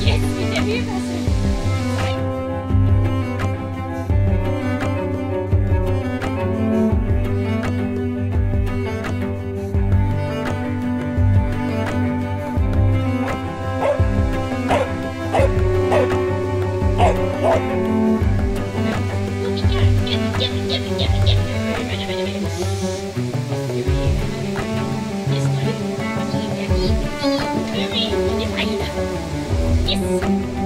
Yes, we did it! Yes.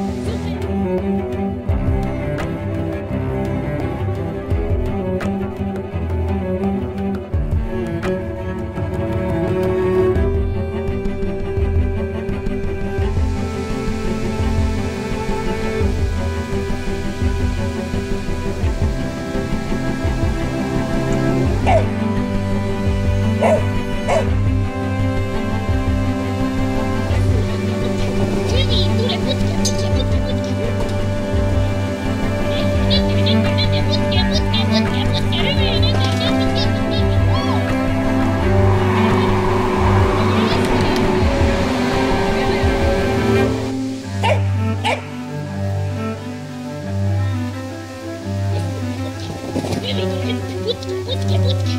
يبكي يبكي يبكي